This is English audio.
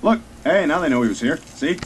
Look, hey, now they know he was here. See?